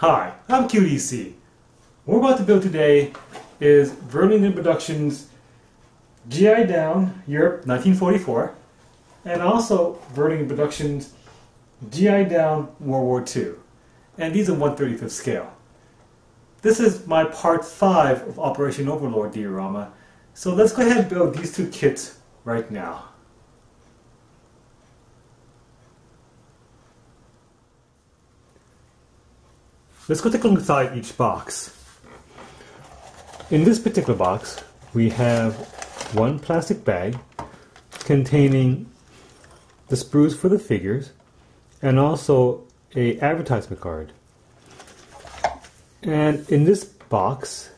Hi, I'm QDC. What we're about to build today is Verlinden Productions GI Down Europe 1944 and also Verlinden Productions GI Down World War II. And these are 135th scale. This is my part 5 of Operation Overlord diorama. So let's go ahead and build these two kits right now. Let's go take a look inside each box. In this particular box, we have one plastic bag containing the sprues for the figures and also a advertisement card. And in this box,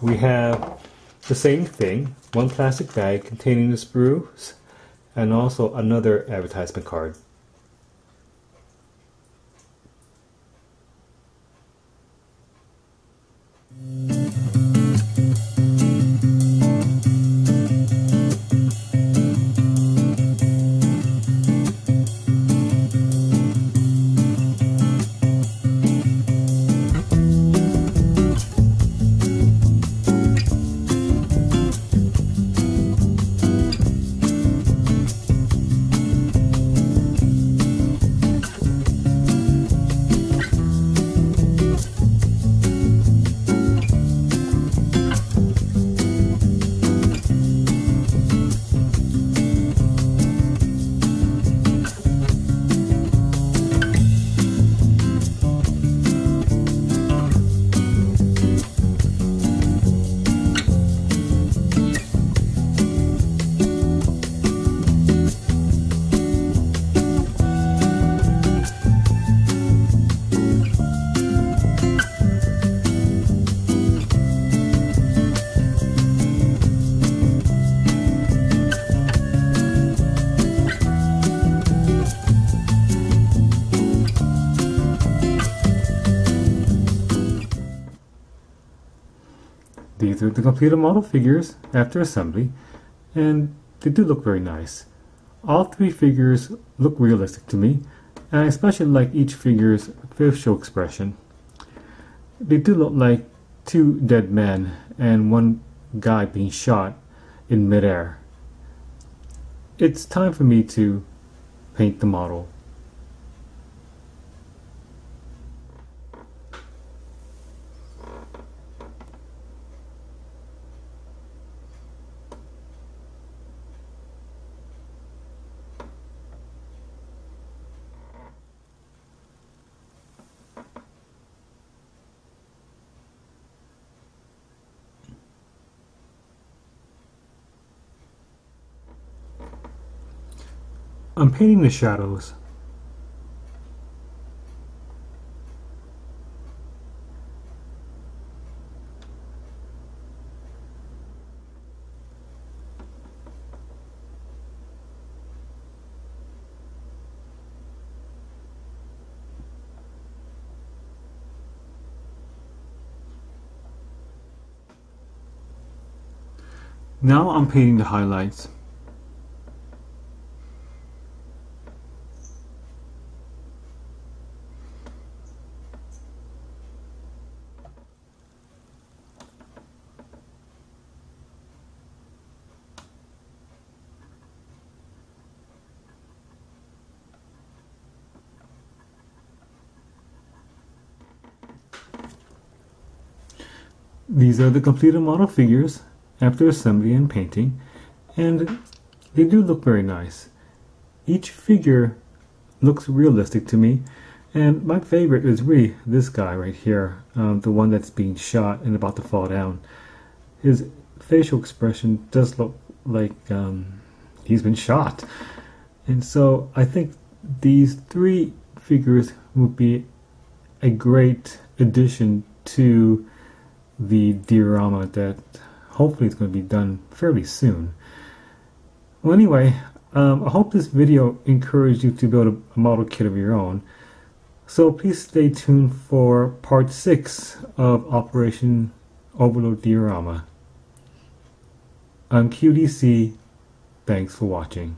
we have the same thing, one plastic bag containing the sprues and also another advertisement card. The completed model figures after assembly, and they do look very nice. All three figures look realistic to me, and I especially like each figure's facial expression. They do look like two dead men and one guy being shot in midair. It's time for me to paint the model. I'm painting the shadows. Now I'm painting the highlights. These are the completed model figures after assembly and painting, and they do look very nice. Each figure looks realistic to me, and my favorite is really this guy right here, um, the one that's being shot and about to fall down. His facial expression does look like um, he's been shot. And so I think these three figures would be a great addition to the diorama that hopefully is going to be done fairly soon. Well, anyway, um, I hope this video encouraged you to build a, model kit of your own. So please stay tuned for part 6 of Operation Overlord Diorama. I'm QDC. Thanks for watching.